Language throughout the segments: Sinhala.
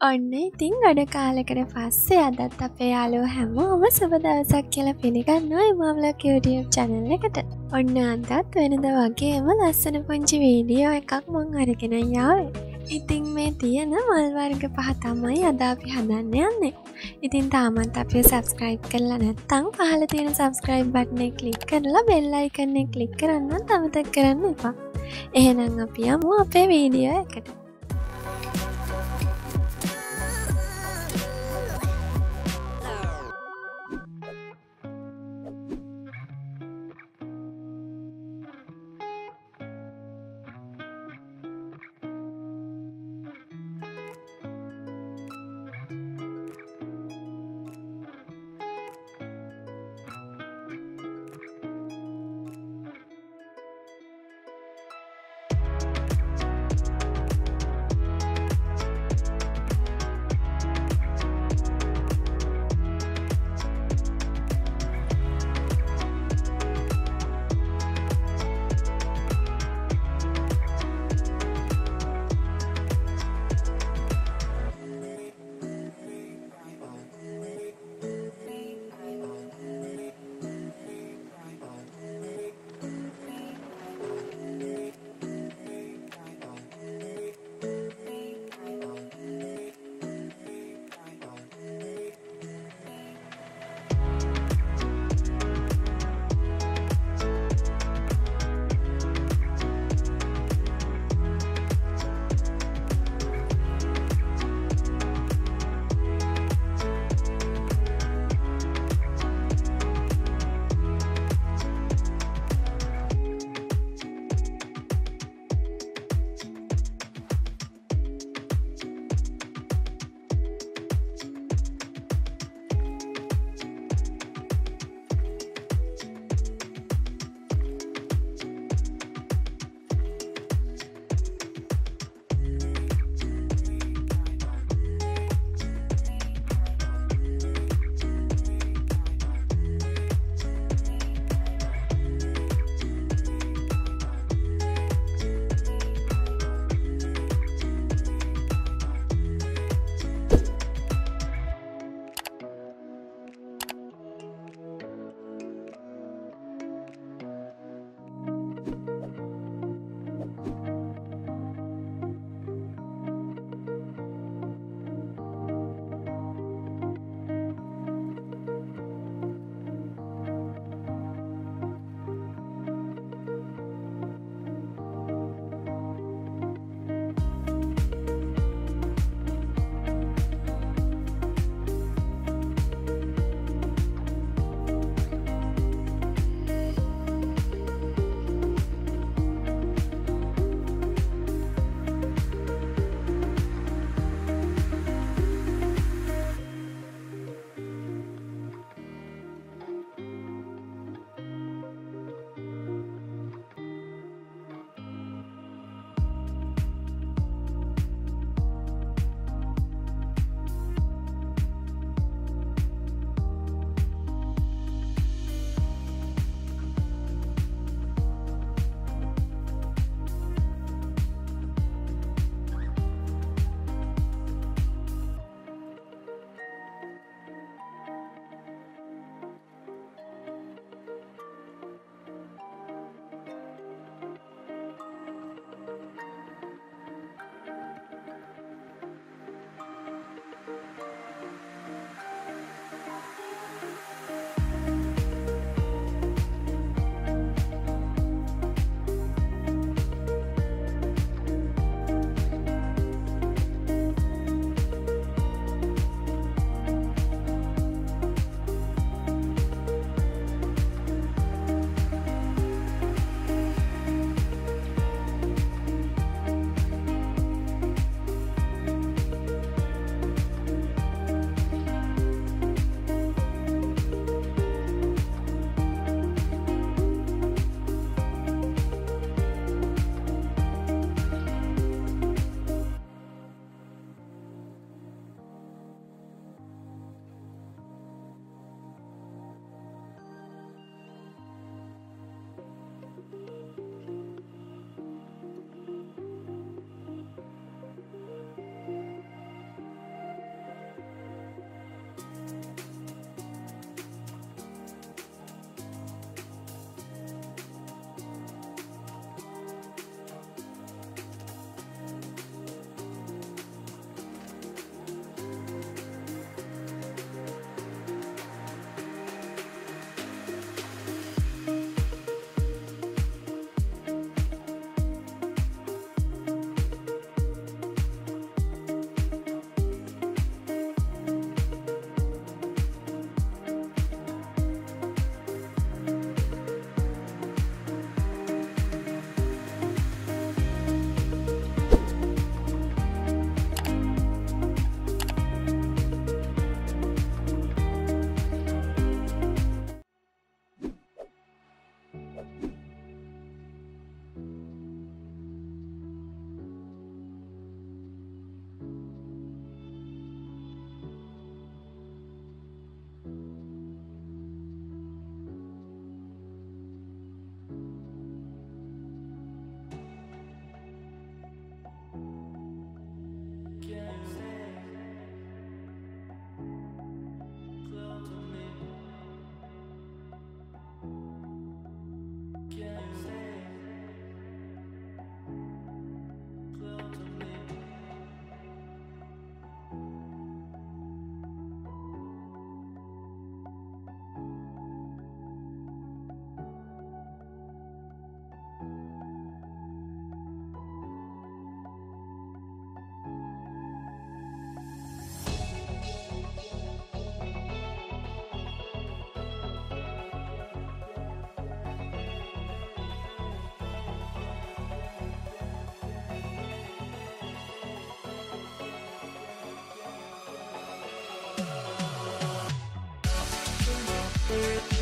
ඔන්න ඉතිං ගොඩ කාලෙකට පස්සේ අදත් අපේ යාලෝ හැමෝම සුබ දවසක් කියලා පිළිගන්නයි මම්ලක් YouTube චැනල් එකට. ඔන්න අදත් වෙනද වගේම ලස්සන පුංචි වීඩියෝ එකක් මං අරගෙන යාවේ. ඉතිං මේ තියෙන මල්වර්ග පහ තමයි අදාපි හදන්න යන්නේ. ඉතින් තාමත් අපේ සබස්ක්‍රයිබ් කරලා නැත්තං පහල තියෙන සබස්ක්‍රයිබ් බට්නය කලික් කරලා බෙල්ලයි කරන්නේ කලික් කරන්න තමතක් කරන්න එපා. එහෙනම් අපි යමු අපේ වීඩියෝ එකට. Bye.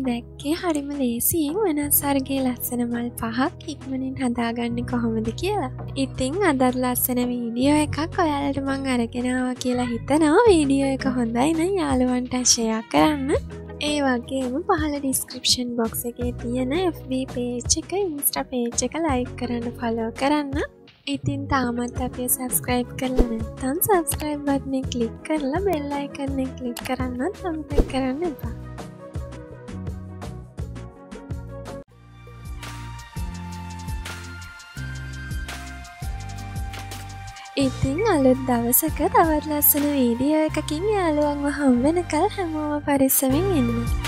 දැක්කේ හරිම ලේසියෙන් වෙනස් අර්ගේ ලස්සන මල් පහක් ඉක්මනින් හදාගන්න කොහොමද කියලා. ඉතිං අදත් ලස්සන වීඩියෝ එකක් ඔයාලට මං අරගෙනවා කියලා හිතනවා වීඩියෝ එක හොඳයින යාළුවන්ට ශයා කරන්න. ඒ වගේම පහල ඩිස්ක්‍රපෂන් බොක්ස එකේ තියෙන FB පේච් එක ඉන්ස්ට පේච් එක ලයික් කරන්න ෆලෝ කරන්න ඉතින් තාමත් අපේ සබස්ක්‍රයිබ් කරල නැත්තන් සබස්ක්‍රයිබ් බත්න කලික් කරලා බෙල්ලයි කරන කලික් කරන්න සම්තක් කරන්න එපා ඉතිං අලුත් දවසක තවත් ලස්සන වීඩියෝ එකකින් යාළුවන්ව හම්වෙනකල් හැමෝම පරිස්සමින් එන්න.